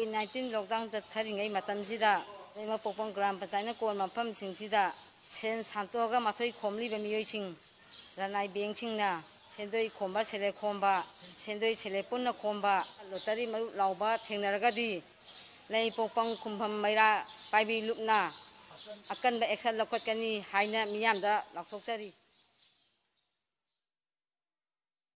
COVID 19 lockdown จะทำยังไงมาทำสิดาในมาปกป้องกรามปัจจัยนักกวนมาพัฒน์ชิงสิดาเช่นสามตัวก็มาถอยขมลีเป็นมีอยู่ชิงและนายเบียงชิงนะเช่นด้วยขมบะเชลขมบะเช่นด้วยเชลปุ่นนักขมบะลอตเตอรี่มาลุเหล่าบะเทงนารก็ดีในปกป้องคุมพัมไม่ละไปมีลุกนา akan ba action lakot kani haina miyam da laktok sari